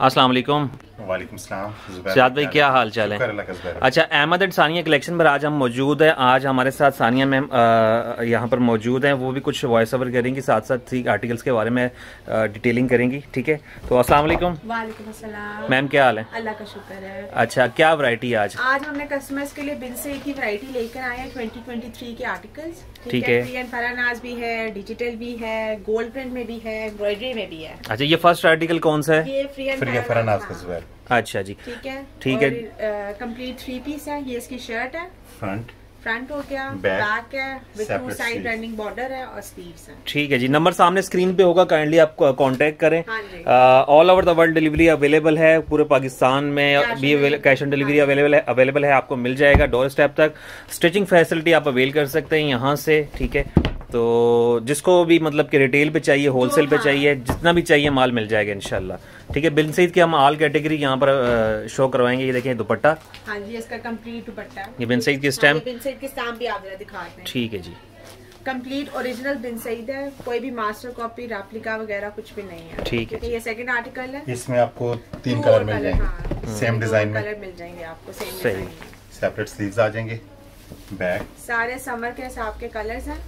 अस्सलाम वालेकुम सलाम सियाद भाई क्या हाल चाल है? अच्छा अहमद एंड सानिया कलेक्शन पर आज हम मौजूद हैं। आज हमारे साथ सानिया मैम यहाँ पर मौजूद हैं। वो भी कुछ वॉइस ओवर करेंगी साथ साथ थ्री आर्टिकल्स के बारे में डिटेलिंग करेंगी ठीक है? तो अस्सलाम वालेकुम। मैम क्या हाल है? अल्लाह का शुक्र है। अच्छा क्या वरायटी है आज? आज हमने कस्टमर्स के लिए बिन से की वरायटी लेकर आए हैं ट्वेंटी ट्वेंटी थ्री के आर्टिकल्स ठीक है? फरानाज भी है डिजिटल भी है गोल्ड प्रिंट में भी है एम्ब्रॉयडरी में भी है। अच्छा ये फ़र्स्ट आर्टिकल कौन सा है? ये फ्री एंड फरानाज का अच्छा जी। ठीक है? ठीक है। कंप्लीट थ्री पीस है। ये इसकी शर्ट है। फ्रंट फ्रंट हो गया बैक है with two side running border है और स्लीव्स है। ठीक है जी। नंबर सामने स्क्रीन पे होगा काइंडली आप कांटेक्ट करें। All over the world delivery available है पूरे पाकिस्तान में भी कैश ऑन डिलीवरी अवेलेबल है अवेलेबल है आपको मिल जाएगा डोर स्टेप तक। स्टिचिंग फैसिलिटी आप अवेल कर सकते हैं यहाँ से ठीक है? तो जिसको भी मतलब कि रिटेल पे चाहिए होलसेल पे हाँ। चाहिए जितना भी चाहिए माल मिल जाएगा इनशाला ठीक है बिन सईद की हम आल कैटेगरी यहाँ पर शो करवाएँगे। ये देखें दुपट्टा। हाँ जी इसका कंप्लीट दुपट्टा। ये बिन सईद की स्टैम्प बिन सईद की स्टैम्प भी आप दिखाते हैं ठीक है जी। कंप्लीट ओरिजिनल बिन सईद है। कोई भी मास्टर कॉपी रेप्लिका वगैरह कुछ भी नहीं है। ठीक है ये सेकंड आर्टिकल है। इसमें आपको तीन कलर मिल जाएँगे। सेम डिज़ाइन में। कलर मिल जाएँगे आपको सेम सही। सेपरेट स्लीव्स आ जाएँगे। बैक सारे समर के हिसाब के कलर्स हैं।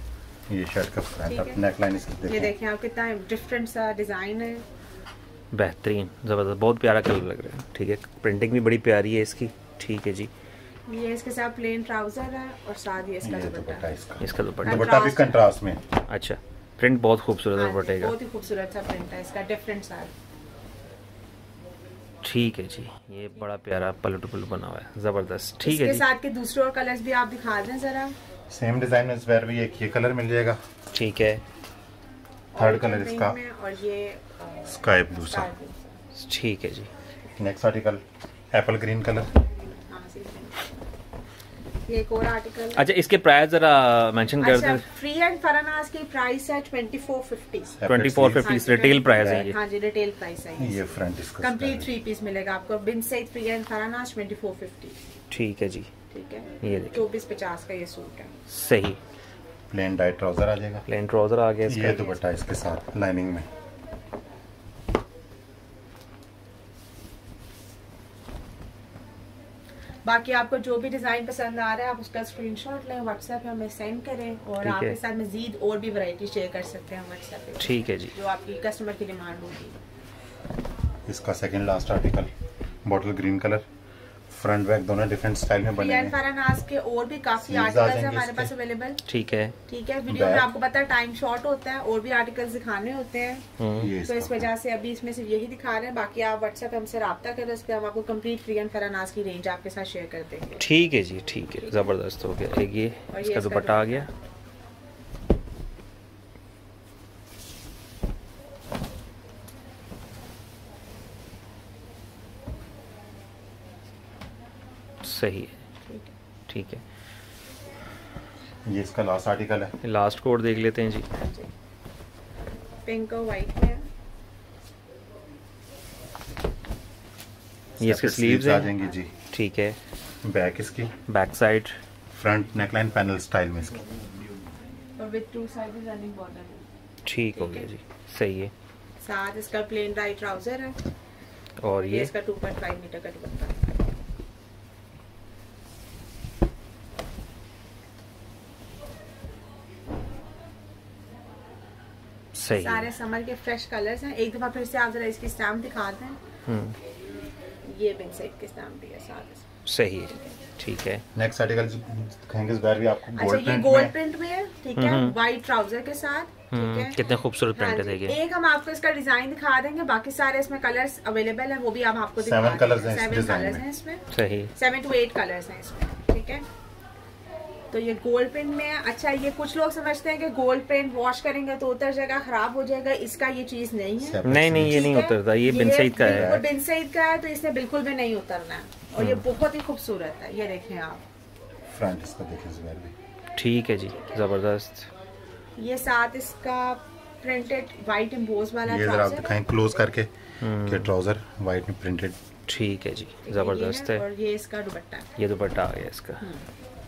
ये शर्ट का फ्रंट नेक लाइन इसकी देखिए ये देखें। आप कितना डिफरेंट सा डिज़ाइन है। बेहतरीन ज़बरदस्त बहुत प्यारा कलर लग रहा है। ठीक है प्रिंटिंग भी बड़ी प्यारी है इसकी। ठीक है जी। ये इसके साथ प्लेन ट्राउज़र है और साथ ही इसका दुपट्टा। इसका। दुपट्टा। दुपट्टा भी कंट्रास्ट में। अच्छा प्रिंट बहुत खूबसूरत है दुपट्टे का। बहुत ही खूबसूरत सा प्रिंट है इसका डिफरेंट सा ठीक है जी ये बड़ा प्यारा पल्लू टुपल्लू बना हुआ है ज़बरदस्त। ठीक है इसके साथ के दूसरे और कलर्स भी आप दिखा दें जरा। सेम डिज़ाइन में इस बार भी एक ये कलर मिल जाएगा। ठीक है। थर्ड कलर इसका। और ये स्काई ब्लू सा। ठीक है जी। Next article apple green colour ये एक और आर्टिकल अच्छा इसके प्राइस जरा मेंशन कर दें। फ्री एंड फरानास की प्राइस है 2450 2450 रिटेल प्राइस है ये। हाँ जी रिटेल प्राइस है ये। फ्रंट इसका कंप्लीट थ्री पीस मिलेगा आपको। बिन से फ्री एंड फरानास 2450 ठीक है जी। ठीक है? ये चौबीस पचास का ये सूट है। सही। प्लेन डाइट ट्राउज़र आ जाएगा। प्लेन ट्राउज़र आ गया ये दुपट्टा इसके साथ लाइनिंग में। बाकी आपको जो भी डिज़ाइन पसंद आ रहा है आप उसका स्क्रीनशॉट लें व्हाट्सएप पे हमें सेंड करें और आपके साथ मजीद और भी वैरायटी शेयर कर सकते हैं व्हाट्सएप पे। ठीक है जी। जो आपकी कस्टमर की डिमांड होगी। इसका second last article bottle green colour front back दोनों डिफरेंट स्टाइल में बने हैं। के और भी काफ़ी आर्टिकल्स हैं हमारे पास अवेलेबल ठीक है। ठीक है वीडियो में आपको पता है टाइम शॉर्ट होता है और भी आर्टिकल्स दिखाने होते हैं। हम्म। तो इस वजह से अभी इसमें सिर्फ़ यही दिखा रहे हैं बाकी आप व्हाट्सएप हमसे रब्ता करें उस पर हम आपको कंप्लीट फ्री एंड फरानाज की रेंज आपके साथ शेयर कर देंगे। ठीक है जी ठीक है ज़बरदस्त हो गया। एक ये इसका दुपट्टा आ गया। सही है। ठीक है। ये इसका लास्ट आर्टिकल है। लास्ट कोड देख लेते हैं जी। पिंक और वाइट में ये इसके स्लीव्स आ जाएँगे जी। ठीक है। बैक इसकी। Back side front neckline panel style में इसकी। और with two side running border ठीक हो गया जी। सही है। साथ इसका प्लेन राइट ट्राउज़र है। और ये? इसका 2.5 मीटर का दुपट्टा सही सारे समर के फ्रेश कलर्स हैं। एक दफ़ा फिर से आप जरा इसकी स्टैम्प दिखा दें। हम्म। ये बिन सेट की स्टैम्प भी है साथ सही है ठीक है। नेक्स्ट आर्टिकल दिखाएँगे इस बार भी आपको गोल्ड अच्छा, प्रिंट गोल्ड प्रिंट में। है ठीक है? व्हाइट हम्म। ट्राउज़र के साथ हम्म, कितने खूबसूरत प्रिंट है हाँ देखिए एक हम आपको इसका डिज़ाइन दिखा देंगे बाकी सारे इसमें कलर्स अवेलेबल है वो भी हम आपको सेवन कलर्स हैं इसमें। सही। सेवन टू एट कलर्स हैं इसमें ठीक है? तो ये गोल्ड प्रिंट में है। अच्छा ये कुछ लोग समझते हैं कि गोल्ड प्रिंट वॉश करेंगे तो उतर जाएगा खराब हो जाएगा इसका ये चीज़ नहीं है। नहीं नहीं ये नहीं उतरता ये बिन सईद का है। बिन सईद का है तो इसने बिल्कुल भी नहीं उतरना। है और ये हम्म। बहुत ही खूबसूरत है ये देखें आप। फ्रंट इसका देखें ठीक है जी ज़बरदस्त। ये साथ इसका प्रिंटेड व्हाइट एम्बोज वाला ये जरा दिखाएँ क्लोज करके हम्म। कि ट्राउज़र व्हाइट में प्रिंटेड ठीक है जी ज़बरदस्त है। और ये इसका दुपट्टा। ये दुपट्टा आ गया इसका। हम्म।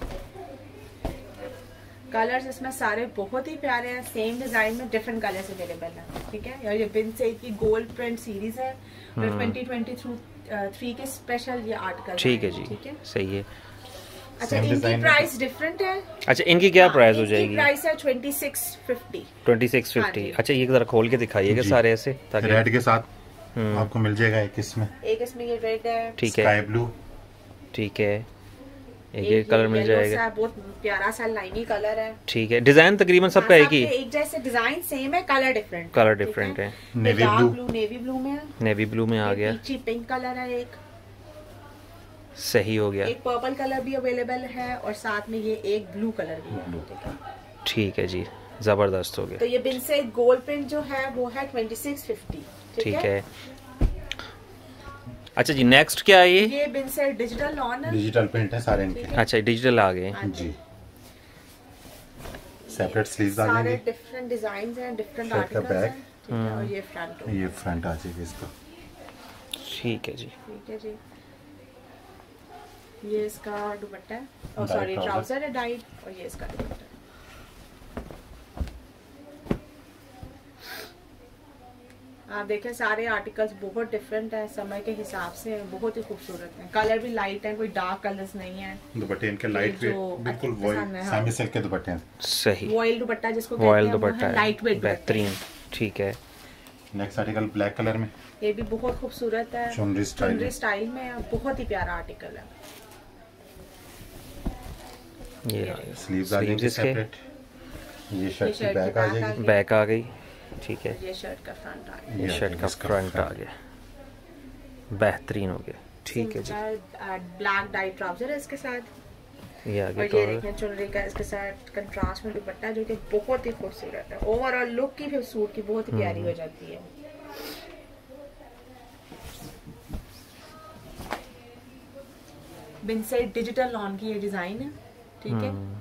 कलर्स इसमें सारे बहुत ही प्यारे हैं सेम डिज़ाइन में डिफरेंट कलर्स अवेलेबल हैं ठीक है? और ये बिन से की गोल्ड प्रिंट सीरीज़ है ट्वेंटी ट्वेंटी थ्री के स्पेशल ये आर्टिकल ठीक है जी ठीक है? सही है। अच्छा इनकी प्राइस डिफरेंट है? अच्छा इनकी क्या प्राइस हाँ, हो जाएगी? प्राइस है twenty six fifty twenty six fifty अच्छा ये जरा खोल के दिखाइएगा सारे ऐसे ताकि रेड के साथ हम्म। आपको मिल जाएगा एक इसमें। एक इसमें ये रेड है। ठीक है। ब्लू ठीक है। एक ये कलर मिल जाएगा। बहुत प्यारा सा लाइनी कलर है। ठीक है। डिज़ाइन तकरीबन सबका एक ही? एक जैसे डिज़ाइन सेम है कलर डिफरेंट कलर डिफरेंट है? नेवी ब्लू नेवी ब्लू में नेवी ब्लू में आ गया। पिंक कलर है एक। सही हो गया। एक पर्पल कलर भी अवेलेबल है और साथ में ये एक ब्लू कलर भी है। ठीक है जी। ज़बरदस्त हो गया। तो ये बिन से गोल्ड प्रिंट जो है वो है ट्वेंटी सिक्स फिफ्टी ठीक है। अच्छा जी नेक्स्ट क्या है ये? ये Bin digital lawn digital print है सारे इनके। अच्छा डिजिटल आ गए। हाँ जी। सेपरेट स्लीव्स आ जाएँगे। सारे डिफरेंट डिजाइंस हैं डिफरेंट आर्टिकल्स हैं और ये फ्रंट ये फ्रंट आ जाएगा इसका। ठीक है जी। ठीक है जी। ये इसका दुपट्टा है। और सॉरी ट्राउज़र है डाइट और ये इसका दुपट्टा देखें सारे आर्टिकल्स बहुत डिफरेंट हैं समय के हिसाब से बहुत ही खूबसूरत हैं। कलर भी लाइट है कोई डार्क कलर्स नहीं है। दुपट्टे इनके लाइट वेट बिल्कुल सिल्क के दुपट्टे हैं। सही। वॉइल दुपट्टा जिसको दुपट्टा लाइट वेट बेहतरीन। ठीक है। नेक्स्ट आर्टिकल ब्लैक कलर में। ये भी बहुत खूबसूरत है। चुनरी स्टाइल स्टाइल में बहुत ही प्यारा आर्टिकल है। ये स्लीव्स आ जाएँगे सेपरेट ये शर्ट की बैक आ जाएगी। बैक आ गई। ठीक है। ये शर्ट का फ्रंट आ गया। ये शर्ट का फ्रंट आ गया। बेहतरीन हो गया। ठीक है जी। ब्लैक डाई ट्राउज़र है इसके साथ। ये आगे तो ये देखें चुनरी का इसके साथ कंट्रास्ट में दुपट्टा जो कि बहुत ही खूबसूरत है। ओवरऑल लुक की फिर सूट की बहुत ही प्यारी हो हम्म। जाती है। बिन से डिजिटल लॉन की ये डिज़ाइन है। ठीक है। हम्म।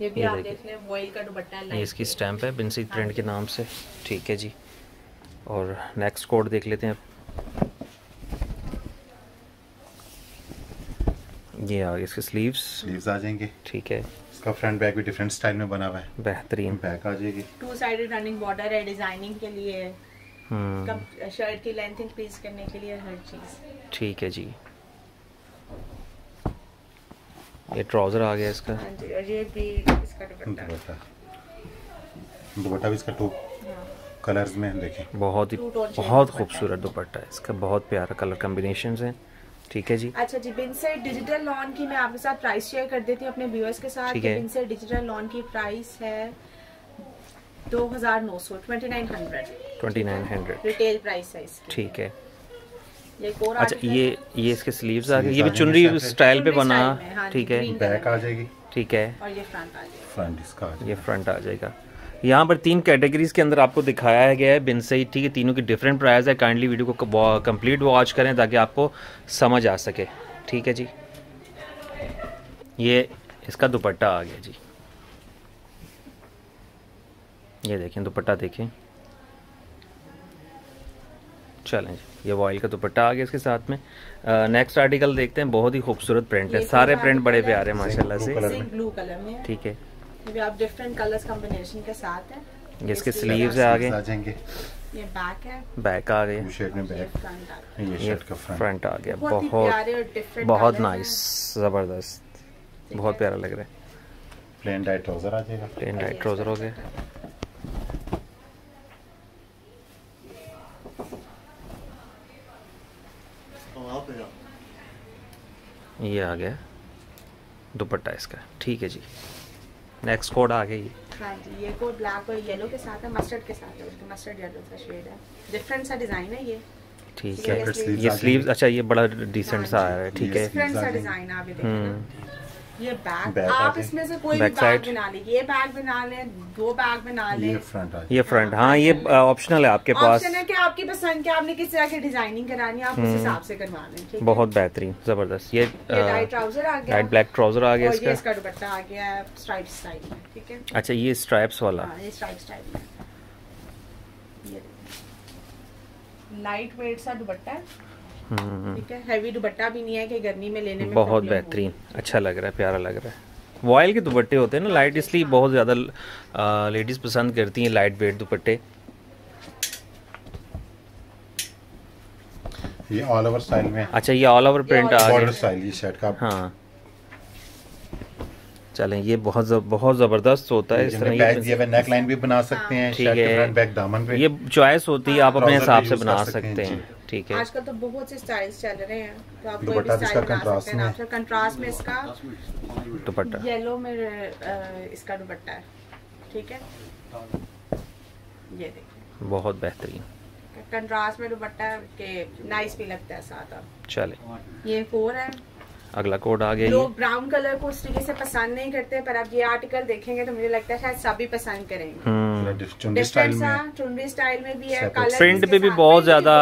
ये भी आप देख लें वॉइल का दुपट्टा है ये इसकी स्टैंप है बिनसी प्रिंट के नाम से। ठीक है जी। और नेक्स्ट कोड देख लेते हैं ये आ गए इसके स्लीव्स स्लीव्स आ जाएँगे। ठीक है। इसका फ्रंट बैक भी डिफरेंट स्टाइल में बना हुआ है। बेहतरीन। बैक आ जाएगी। टू साइडेड रनिंग बॉर्डर है डिज़ाइनिंग के लिए। हम्म। शर्ट की लेंथ इंक्रीज करने के लिए हर चीज़। ठीक है जी। ये ट्राउज़र आ गया इसका। हाँ जी और ये भी इसका दुपट्टा। दुपट्टा। भी इसका टू कलर्स में देखें बहुत ही बहुत खूबसूरत दुपट्टा है इसका बहुत प्यारा कलर कॉम्बिनेशन है। ठीक है जी। अच्छा जी बिन से डिजिटल लॉन की मैं आपके साथ प्राइस शेयर कर देती हूँ अपने व्यूअर्स के साथ बिन से डिजिटल लॉन की प्राइस है दो हज़ार नौ सौ twenty nine hundred twenty nine hundred retail price है इसकी। ठीक है। अच्छा ये ये इसके स्लीव्स आ गए ये भी चुनरी स्टाइल पे बना हाँ ठीक है। बैक आ जाएगी। ठीक है। और ये फ्रंट आ जाएगा। फ्रंट इसका ये फ्रंट आ जाएगा। यहाँ पर तीन कैटेगरीज के अंदर आपको दिखाया गया है बिन सही ठीक है? तीनों की डिफरेंट प्राइस है। काइंडली वीडियो को कंप्लीट वॉच करें ताकि आपको समझ आ सके। ठीक है जी? ये इसका दुपट्टा आ गया जी। ये देखें दुपट्टा देखें। चलें जी ये वॉइल का दुपट्टा आ गया इसके साथ में। नेक्स्ट आर्टिकल देखते हैं। बहुत ही खूबसूरत प्रिंट है। सारे प्रिंट बड़े प्यारे माशाल्लाह से। ब्लू कलर में। ठीक है। आप डिफरेंट कलर्स कॉम्बिनेशन के साथ है। ये इसके स्लीव्स है आगे ये बैक है। बैक आ गए। शर्ट में बैक ये शर्ट का फ्रंट आ गया। बहुत बहुत नाइस ज़बरदस्त। बहुत प्यारा लग रहा है। प्लेन डाइट ट्राउज़र आ जाएगा। प्लेन डाइट ट्राउज़र हो गया। ये आ गया दुपट्टा इसका। ठीक है जी। नेक्स्ट कोड आ गई हाँ जी ये कोड ब्लैक और येलो के साथ है मस्टर्ड के साथ है मस्टर्ड येलो का शेड है। डिफरेंट सा डिज़ाइन है ये। ठीक है। ये स्लीव्स अच्छा ये बड़ा डिसेंट सा आ रहा है ठीक है। ये ये बैग, आप इसमें से कोई बैक बैग बना लीजिए। ये बैग बना लें दो बैग बना लें। ये फ्रंट ये फ्रंट हाँ ये ऑप्शनल है आपके पास। ऑप्शन है कि आपकी पसंद के आपने किस तरह की डिज़ाइनिंग करानी है आप उस हम्म। हिसाब से करवा लें बहुत बेहतरीन ज़बरदस्त। ये लाइट ट्राउज़र आ गया। लाइट ब्लैक ट्राउज़र आ गया इसका। इसका दुपट्टा आ गया स्ट्राइप स्टाइल में ठीक है? अच्छा ये स्ट्राइप्स वाला। हाँ ये स्ट्राइप स्टाइल में। लाइट वेट सा दुपट्टा है। ठीक है हैवी दुपट्टा भी नहीं है कि गर्मी में लेने में बहुत बेहतरीन अच्छा लग रहा है प्यारा लग रहा है। वॉयल के दुपट्टे होते हैं ना लाइट इसलिए बहुत ज़्यादा लेडीज़ पसंद करती हैं लाइट वेट दुपट्टे। ये ऑल ओवर स्टाइल में अच्छा ये ऑल ओवर प्रिंट आ गया। स्टाइल ये शर्ट का हाँ। चलें ये बहुत बहुत ज़बरदस्त होता है इस तरह ये नेक लाइन भी बना सकते हैं ठीक है। बैक दामन पे। ये चॉइस होती है आप अपने हिसाब से बना सकते हैं ठीक है। आजकल तो बहुत से स्टाइल्स चल रहे हैं। तो आप कोई भी स्टाइल बना सकते हैं। आप कंट्रास्ट में इसका दुपट्टा। येलो में इसका दुपट्टा है। ठीक है? ये देखिए। बहुत बेहतरीन। कंट्रास्ट में दुपट्टा के नाइस भी लगता है साथ अब। चले। ये फोर है। अगला कोड आ गया लोग ब्राउन कलर को उस तरीके से पसंद नहीं करते पर अब ये आर्टिकल देखेंगे तो मुझे लगता है शायद सभी पसंद करेंगे। चुनरी स्टाइल में। भी है कलर प्रिंट पे भी बहुत ज़्यादा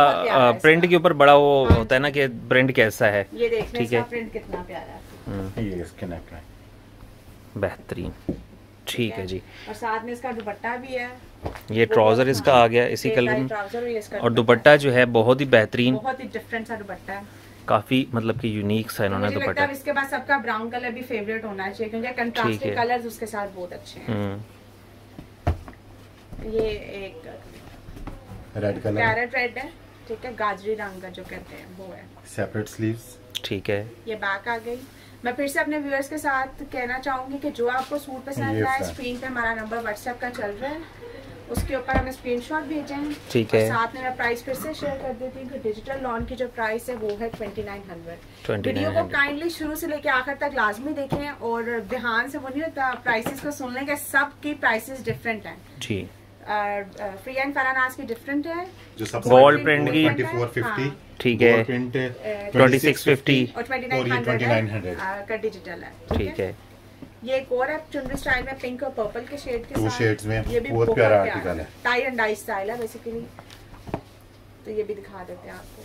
प्रिंट के ऊपर बड़ा वो हाँ। होता है ना कि प्रिंट कैसा है। ये ठीक है। प्रिंट कितना प्यारा है। हम्म। ये इसके नेक बेहतरीन। ठीक है जी। और साथ में इसका दुपट्टा भी है। ये ट्राउज़र इसका आ गया इसी कलर में। और दुपट्टा। जो है बहुत ही बेहतरीन। बहुत ही डिफरेंट सा दुपट्टा है। काफ़ी मतलब कि यूनिक सा इन्होंने दुपट्टा। इसके बाद सबका ब्राउन कलर भी फेवरेट होना चाहिए क्योंकि कंट्रास्टिंग कलर्स उसके साथ बहुत अच्छे हैं। हम्म। ये एक रेड कलर कैरेट रेड है ठीक है गाजरी रंग का जो कहते हैं वो है। सेपरेट स्लीव्स ठीक है। ये बैक आ गई। मैं फिर से अपने व्यूअर्स के साथ कहना चाहूँगी कि जो आपको सूट पसंद आए स्क्रीन पे हमारा नंबर व्हाट्सएप का चल रहा है। उसके ऊपर हमें स्क्रीनशॉट भेजे हैं ठीक है। साथ में मैं प्राइस फिर से शेयर कर देती हूँ डिजिटल लॉन की जो प्राइस है वो है ट्वेंटी नाइन हंड्रेड वीडियो को काइंडली शुरू से लेके आखिर तक लाजमी देखें और ध्यान से वो नहीं होता प्राइसेस को सुनने के सब की प्राइसेस डिफरेंट हैं। जी फ्री एंड फरानाज की डिफरेंट है गोल्ड प्रिंट की ठीक है। ट्वेंटी सिक्स फिफ्टी और ट्वेंटी नाइन हंड्रेड का डिजिटल है। ठीक है। ये एक और है चुनरी स्टाइल में पिंक और पर्पल के शेड के साथ शेड्स में ये भी बहुत प्यारा आर्टिकल है। टाई एंड डाई स्टाइल है बेसिकली तो ये भी दिखा देते हैं आपको।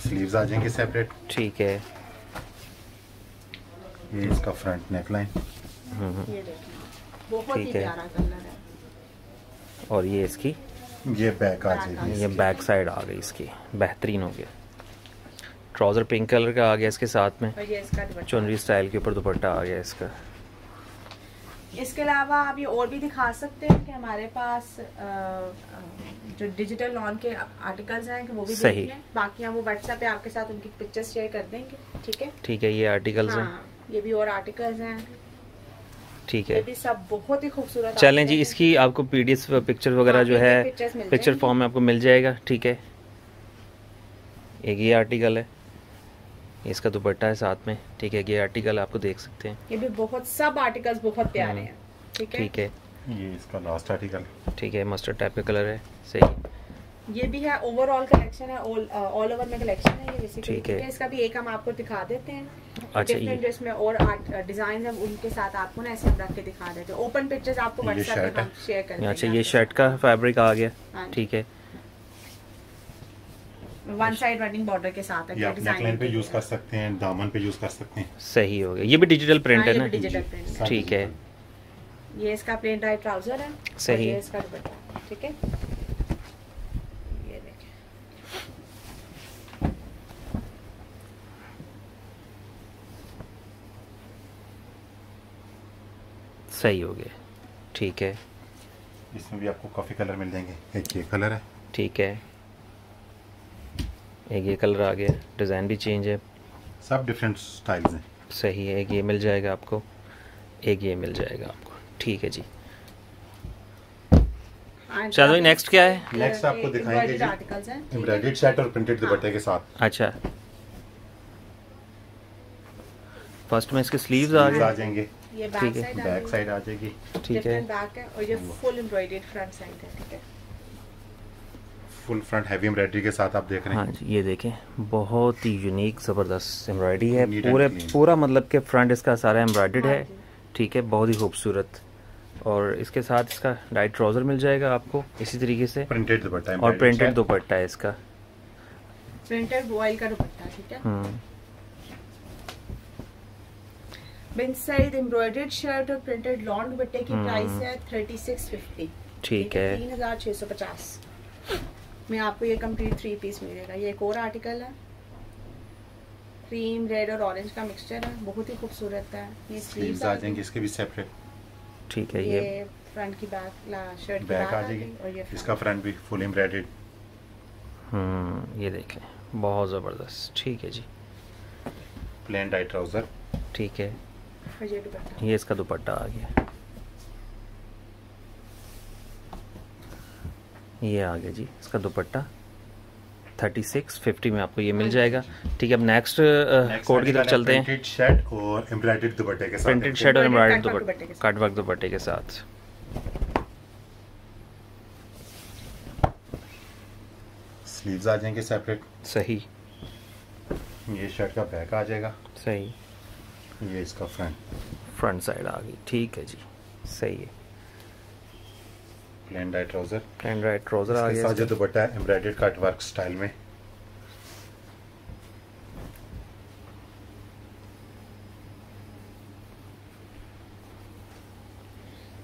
स्लीव्स आ जाएँगे सेपरेट ठीक है। ये इसका फ्रंट नेक लाइन ये देखिए बहुत ही प्यारा कलर है। और ये इसकी? ये बैक आ जाएगी ये बैक साइड आ गई इसकी। बेहतरीन हो गया। ट्राउज़र पिंक कलर का आ गया इसके साथ में। चुनरी स्टाइल के ऊपर दुपट्टा आ गया इसका। इसके अलावा आप ये और भी दिखा सकते हैं कि हमारे पास जो डिजिटल लॉन के आर्टिकल्स हैं कि वो भी सही। बाकी हम वो व्हाट्सएप पे आपके साथ उनकी पिक्चर्स शेयर कर देंगे ठीक है? ठीक है ये आर्टिकल्स हाँ, हैं ये भी और आर्टिकल्स हैं। ठीक है। ये सब बहुत ही खूबसूरत चलें जी इसकी आपको पीडीएफ पिक्चर वगैरह हाँ, जो है पिक्चर फॉर्म में आपको मिल जाएगा ठीक है। एक ये आर्टिकल है। इसका दुपट्टा है साथ में ठीक है ये आर्टिकल आपको देख सकते हैं। ये भी बहुत सब आर्टिकल्स बहुत प्यारे हम्म। हैं ठीक है? ठीक है। ये इसका लास्ट आर्टिकल ठीक है मस्टर्ड टाइप का कलर है सही। ये भी है ओवरऑल कलेक्शन है ऑल ऑल ओवर में कलेक्शन है ये बेसिकली ठीक है। इसका भी एक हम आपको दिखा देते हैं। अच्छा ये ड्रेस में और डिज़ाइन है उनके साथ आपको ना ऐसे रख के दिखा देते हैं। ओपन पिक्चर्स आपको व्हाट्सएप पे हम शेयर कर अच्छा ये शर्ट का फैब्रिक आ गया हाँ ठीक है। वन साइड रनिंग बॉर्डर के साथ है नेकलाइन पे यूज़ कर सकते हैं दामन पे यूज़ कर सकते हैं। सही हो गया। ये भी डिजिटल प्रिंट है ना? डिजिटल प्रिंट ठीक है। ये इसका प्लेन टाइप ट्राउज़र है सही। ये इसका दुपट्टा ठीक है? ये देखिए सही हो गया। ठीक है। इसमें भी आपको काफ़ी कलर मिल जाएँगे। एक ये कलर है। ठीक है। एक ये कलर आ गया डिज़ाइन भी चेंज है। सब डिफरेंट स्टाइल्स हैं। सही है एक ये मिल जाएगा आपको एक ये मिल जाएगा आपको। ठीक है जी। चलो नेक्स्ट क्या है? नेक्स्ट आपको दिखाएँगे जी। एम्ब्रॉयडर्ड शर्ट और प्रिंटेड दुपट्टे के साथ। अच्छा। फ़र्स्ट में इसके स्लीव्स आ गए। आ जाएँगे। ठीक है। बैक साइड आ जाएगी। ठीक है। बैक है और ये फुल एम्ब्रॉयडर्ड फ्रंट साइड है ठीक है। फुल फ्रंट हैवी एम्ब्रॉयडरी के साथ आप देख रहे हैं। हाँ जी ये देखें बहुत ही यूनिक ज़बरदस्त एम्ब्रॉयडरी है। पूरे पूरा मतलब के फ्रंट इसका सारा एम्ब्रॉयडर्ड है। ठीक है बहुत ही खूबसूरत। और इसके साथ इसका डाइट ट्राउज़र मिल जाएगा आपको इसी तरीके से। प्रिंटेड दुपट्टा और प्रिंटेड दुपट्टा है इसका। प्रिंटेड वॉइल का दुपट्टा ठीक है? हम्म। साइड एम्ब्रॉयडर्ड शर्ट और प्रिंटेड लॉन्ग दुपट्टे की प्राइस हम्म। है थर्टी सिक्स फिफ्टी ठीक है। तीन हज़ार छह सौ पचास। में आपको ये कंप्लीट थ्री पीस मिलेगा। ये एक और आर्टिकल है। क्रीम रेड और ऑरेंज का मिक्सचर है। बहुत ही खूबसूरत है। ये स्लीव्स आ जाएँगे इसके भी सेपरेट ठीक है ये फ्रंट की बैक शर्ट बैक आ जाएगी। और ये इसका फ्रंट भी फुल एम्ब्रॉयडर्ड हम्म ये देखें। बहुत ज़बरदस्त। ठीक है जी। प्लेन टाइट ट्राउज़र ठीक है। ये इसका दुपट्टा आ गया। ये आ गया जी इसका दुपट्टा। थर्टी सिक्स फिफ्टी में आपको ये मिल जाएगा। ठीक है अब नेक्स्ट कोड की तरफ़ चलते हैं। प्रिंटेड शर्ट और एम्ब्रॉयडर्ड दुपट्टे के साथ। प्रिंटेड शर्ट और एम्ब्रॉयडर्ड दुपट्टे कट वर्क दुपट्टे के साथ। स्लीव्स आ जाएँगे सेपरेट सही। ये शर्ट का बैक आ जाएगा। सही। ये इसका फ्रंट फ्रंट साइड आ गई। ठीक है जी सही है। Plain dyed trouser plain dyed trouser आ गया जो दुपट्टा है एम्ब्रॉयडर्ड कट वर्क स्टाइल में।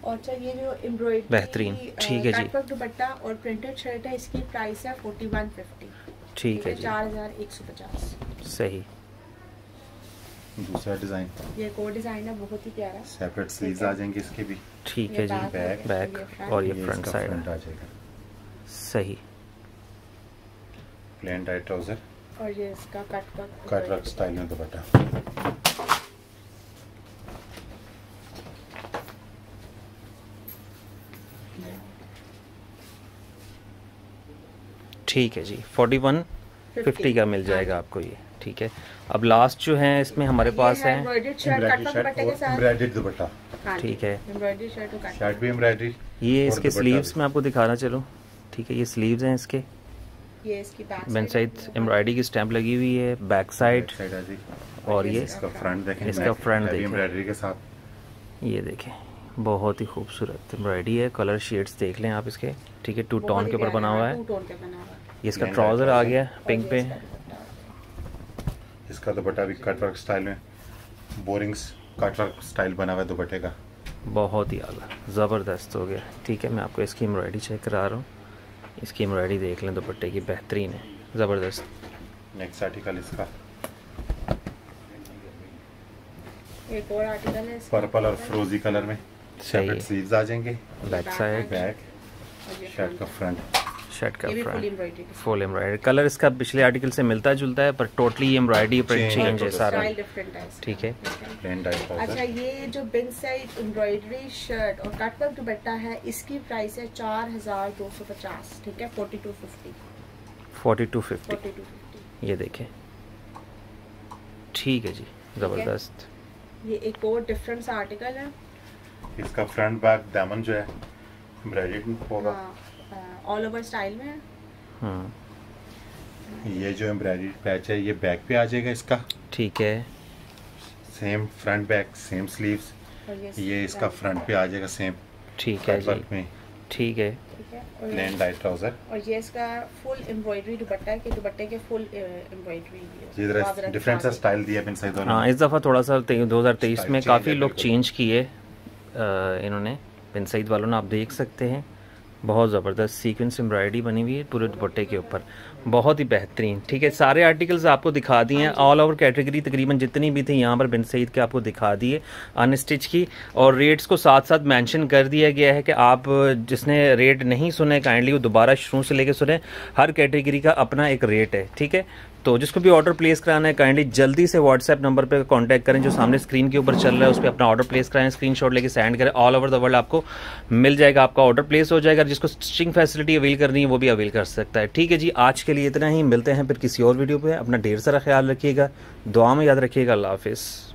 और अच्छा ये जो एम्ब्रॉयडरी बेहतरीन। ठीक है जी। दुपट्टा और प्रिंटेड शर्ट है इसकी प्राइस है फोर्टी वन फिफ्टी ठीक है जी। चार हज़ार एक सौ पचास। सही। दूसरा डिज़ाइन। ये को डिज़ाइन है बहुत ही प्यारा। सेपरेट स्लीव्स आ जाएँगे इसके भी। ठीक है जी बैक बैक और ये फ्रंट साइड आ जाएगा। सही। प्लेन टाइट ट्राउज़र और ये इसका cut work cut work style में दुपट्टा। ठीक है जी फोर्टी वन फिफ्टी का मिल जाएगा हाँ। आपको ये। ठीक है। अब लास्ट जो है इसमें हमारे पास है हाँ। ठीक है। शर्ट भी एम्ब्रॉयडरी ये इसके स्लीव्स में आपको दिखाना चलो। ठीक है ये स्लीव्स हैं इसके। ये इसकी बैक साइड एम्ब्रॉयडरी की स्टैंप लगी हुई है बैक साइड और ये इसका फ्रंट देखें इसका फ्रंट देखें। एम्ब्रॉयडरी के साथ। ये देखें बहुत ही खूबसूरत एम्ब्रॉयडरी है। कलर शेड्स देख लें आप इसके। ठीक है टू टोन के ऊपर बना हुआ है ये इसका ट्राउज़र आ गया पिंक पे। इसका दुपट्टा भी कट वर्क स्टाइल में बोरिंग्स कट वर्क स्टाइल बना हुआ है दुपट्टे का। बहुत ही आला ज़बरदस्त हो गया। ठीक है मैं आपको इसकी एम्ब्रॉयडरी चेक करा रहा हूँ। इसकी एम्ब्रॉयडरी देख लें दुपट्टे की बेहतरीन है ज़बरदस्त। नेक्स्ट आर्टिकल इसका। एक और आर्टिकल है पर्पल और फ्रोजी कलर में। सही स्लीव्स आ जाएँगे। बैक साइड बैक शर्ट का फ्रंट शर्ट का फ्रंट फुल एम्ब्रॉयडरी कलर इसका पिछले आर्टिकल से मिलता जुलता है पर टोटली एम्ब्रॉयडरी प्रिंट चेंज है। सारा। ठीक है। अच्छा ये जो बिन साइड एम्ब्रॉयडरी शर्ट और कट वर्क दुपट्टा है इसकी प्राइस है चार हज़ार दो सौ पचास। ठीक है forty two fifty forty two fifty ये देखें। ठीक है जी ज़बरदस्त। ये एक और डिफरेंट आर्टिकल है। इसका फ्रंट बैक दामन जो है एम्ब्रॉयडरी होगा। हाँ। ऑल ओवर स्टाइल में हम्म ये जो एम्ब्रॉयडरी पैच है ये बैक पे आ जाएगा इसका। ठीक है। Same front back same sleeves ये इसका फ्रंट पे आ जाएगा सेम ठीक है जी। में। ठीक है। प्लेन लाइट ट्राउज़र और ये इसका फुल एम्ब्रॉयडरी दुपट्टा है कि दुपट्टे के फुल एम्ब्रॉयडरी ये डिफरेंट सा स्टाइल दिया बिन सही दोनों हाँ इस दफ़ा थोड़ा सा 2023 में काफ़ी लोग चेंज किए इन्होंने। बिन सईद वालों ने आप देख सकते हैं। बहुत ज़बरदस्त सीक्वेंस एम्ब्रॉयडरी बनी हुई है पूरे दुपट्टे के ऊपर। बहुत ही बेहतरीन, ठीक है? सारे आर्टिकल्स आपको दिखा दिए हैं। ऑल ओवर कैटेगरी तकरीबन जितनी भी थी, यहाँ पर बिन सईद के आपको दिखा दिए अनस्टिच की। और रेट्स को साथ साथ मेंशन कर दिया गया है कि आप जिसने रेट नहीं सुने काइंडली वो दोबारा शुरू से लेकर सुने, हर कैटेगरी का अपना एक रेट है, ठीक है? तो जिसको भी ऑर्डर प्लेस कराना है काइंडली जल्दी से व्हाट्सएप नंबर पे कांटेक्ट करें, जो सामने स्क्रीन के ऊपर चल रहा है, उस पर अपना ऑर्डर प्लेस कराएँ स्क्रीनशॉट लेके सेंड करें ऑल ओवर द वर्ल्ड आपको मिल जाएगा, आपका ऑर्डर प्लेस हो जाएगा जिसको स्टिचिंग फैसिलिटी अवेल करनी है, वो भी अवेल कर सकता है। ठीक है जी, आज के लिए इतना ही, मिलते हैं फिर किसी और वीडियो पर अपना ढेर सारा ख्याल रखिएगा, दुआ में याद रखिएगा, अल्लाह हाफिज़।